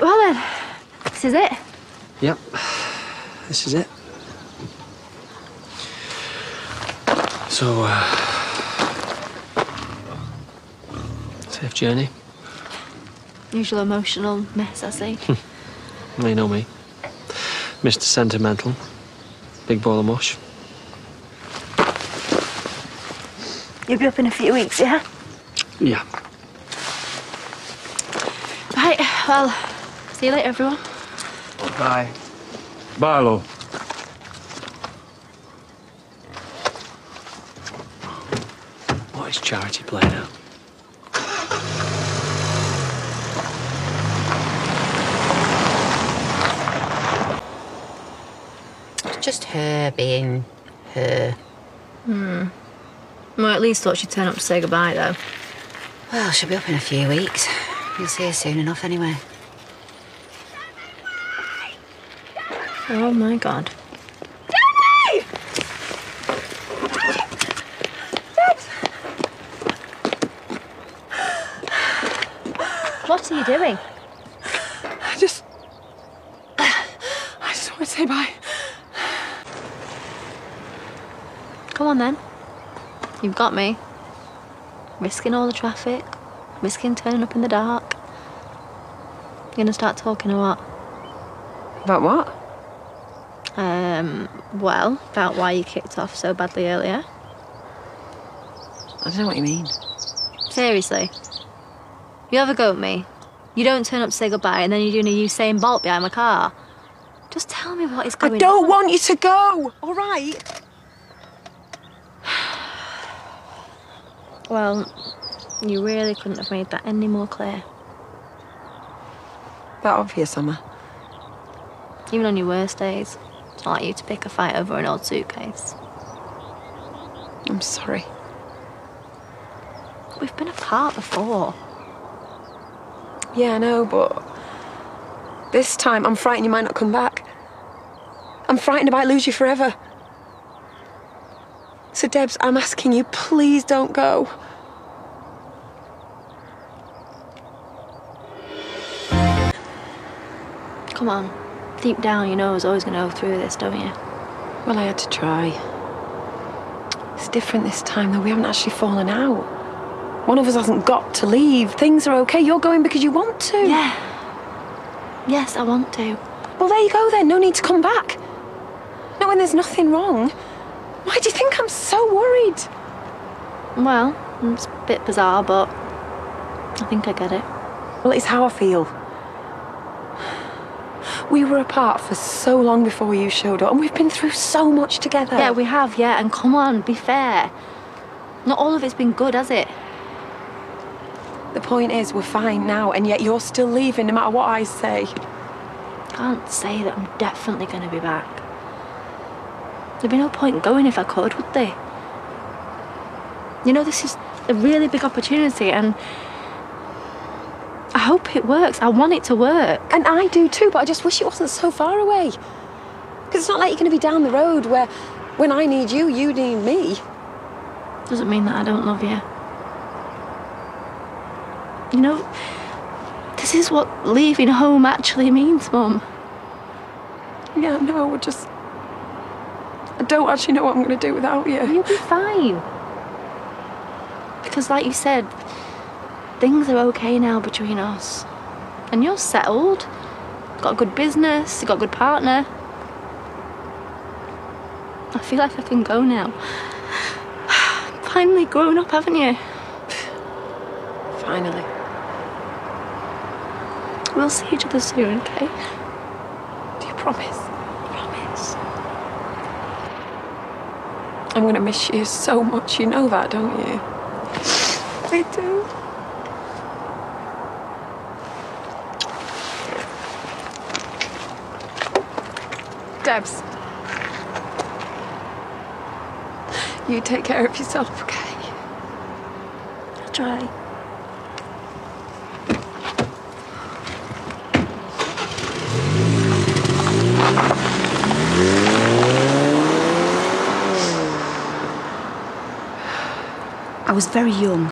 Right, well then, this is it. Yep, this is it. So, uh, safe journey. Usual emotional mess, I see. Well, you know me. Mr. Sentimental. Big ball of mush. You'll be up in a few weeks, yeah? Yeah. Right, well, see you later, everyone. Bye. Barlow. What is Charity playing now? It's just her being her. Hmm. Well, at least thought she'd turn up to say goodbye, though. Well, she'll be up in a few weeks. You'll see her soon enough anyway. Oh my god. What are you doing? I just. I just want to say bye. Come on then. You've got me. Risking all the traffic, risking turning up in the dark. You're gonna start talking or what? About what? Um, well, about why you kicked off so badly earlier. I don't know what you mean. Seriously. You have a go at me. You don't turn up to say goodbye and then you're doing a Usain Bolt behind my car. Just tell me what is going on. I don't on. want you to go, all right? Well, you really couldn't have made that any more clear. That obvious, Emma. Even on your worst days. Like you to pick a fight over an old suitcase. I'm sorry. We've been apart before. Yeah, I know, but this time I'm frightened you might not come back. I'm frightened I might lose you forever. So, Debs, I'm asking you, please don't go. Come on. Deep down, you know I was always going to go through this, don't you? Well, I had to try. It's different this time, though. We haven't actually fallen out. One of us hasn't got to leave. Things are okay. You're going because you want to. Yeah. Yes, I want to. Well, there you go then. No need to come back. Not when there's nothing wrong. Why do you think I'm so worried? Well, it's a bit bizarre, but I think I get it. Well, it's how I feel. We were apart for so long before you showed up, and we've been through so much together. Yeah, we have, yeah, and come on, be fair. Not all of it's been good, has it? The point is, we're fine now, and yet you're still leaving no matter what I say. Can't say that I'm definitely going to be back. There'd be no point going if I could, would there? You know, this is a really big opportunity, and I hope it works. I want it to work. And I do too, but I just wish it wasn't so far away. Because it's not like you're going to be down the road where, when I need you, you need me. Doesn't mean that I don't love you. You know, this is what leaving home actually means, Mum. Yeah, no, we're just. I don't actually know what I'm going to do without you. You'll be fine. Because, like you said, things are okay now between us. And you're settled. Got a good business, got a good partner. I feel like I can go now. Finally grown up, haven't you? Finally. We'll see each other soon, okay? Do you promise? Promise. I'm going to miss you so much. You know that, don't you? I do. Debs. You take care of yourself, okay? I'll try. I was very young